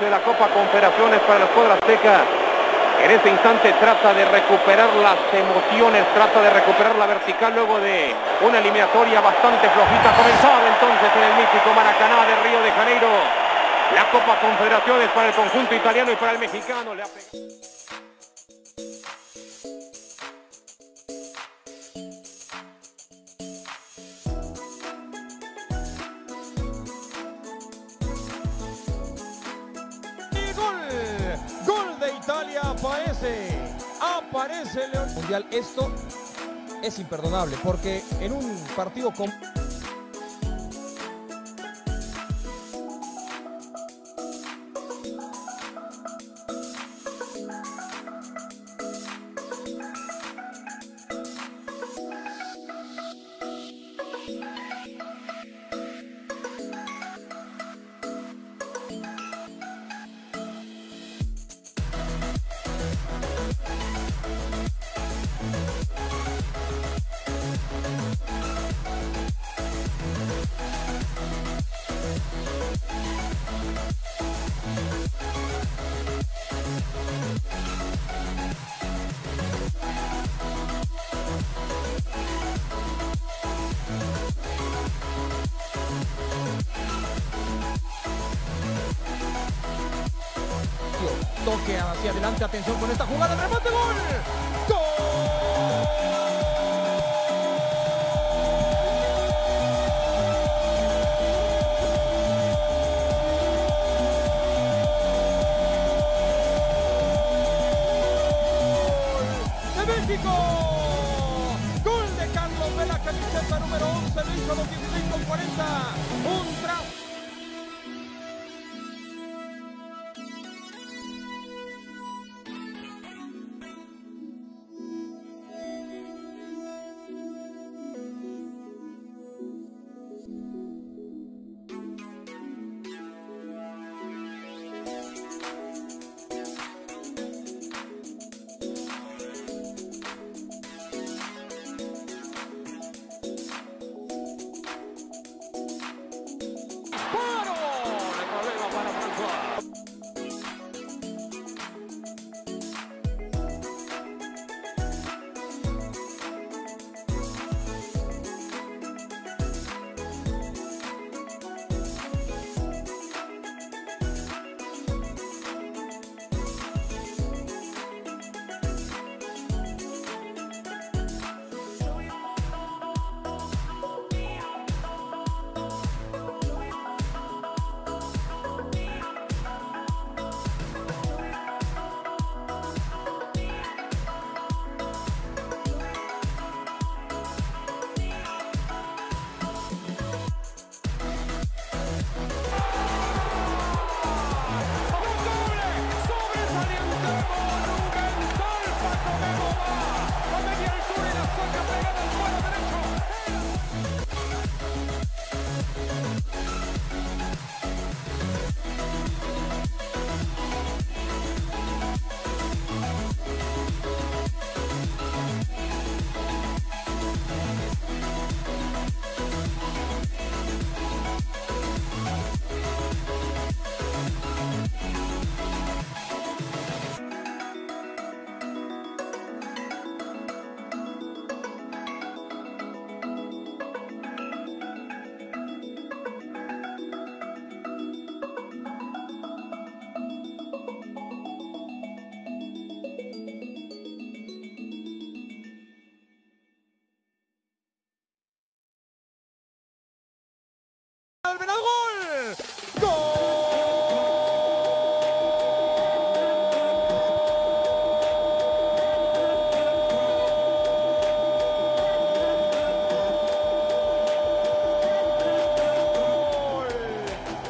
de la Copa Confederaciones para la escuadra azteca. En este instante trata de recuperar las emociones, trata de recuperar la vertical luego de una eliminatoria bastante flojita. Comenzaba entonces en el mítico Maracaná de Río de Janeiro. La Copa Confederaciones para el conjunto italiano y para el mexicano. Aparece, aparece León. Mundial, esto es imperdonable porque en un partido con... toque hacia adelante, atención con esta jugada, remate, gol. ¡De México! Gol de Carlos de la camiseta número 11, lo hizo los 16 con 40. Un tras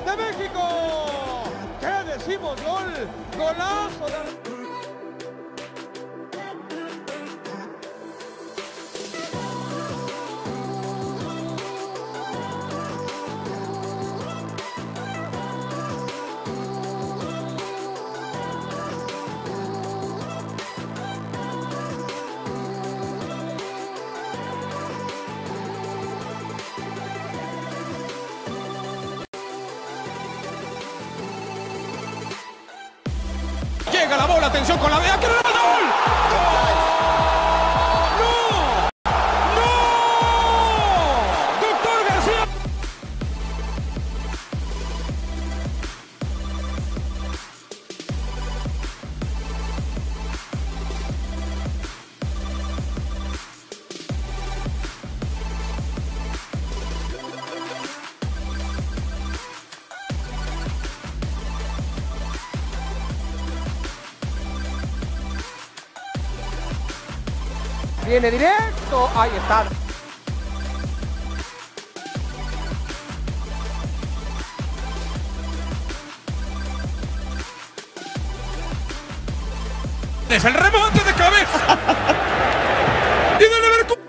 ¡De México! ¡Qué decimos gol! ¡Golazo. Llega la bola, atención con la vea. ¡Que! ¡Gol! Viene directo. Ahí está. Es el remate de cabeza. y de Leverkusen.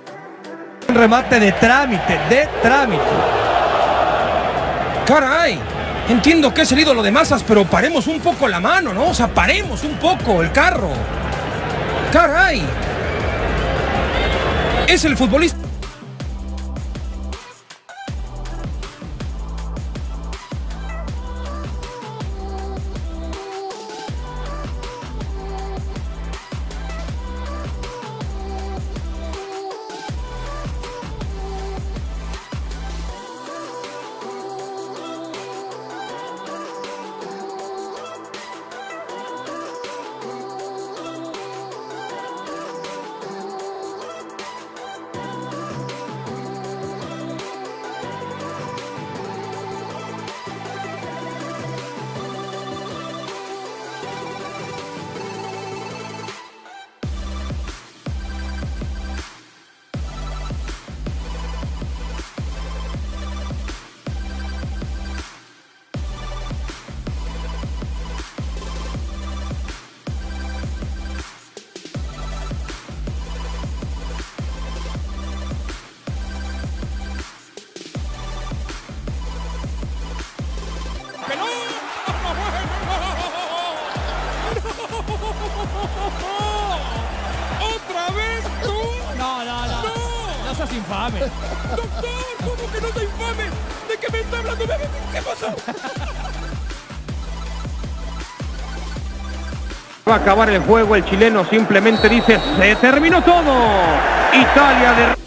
Un remate de trámite, de trámite. Caray. Entiendo que es el ídolo de masas, pero paremos un poco la mano, ¿no? O sea, paremos un poco el carro. Caray. Es el futbolista. Seas infame. ¡Doctor! ¿Cómo que no te infame? ¿De qué me está hablando? ¿Qué pasó? Va a acabar el juego, el chileno simplemente dice, se terminó todo. Italia de...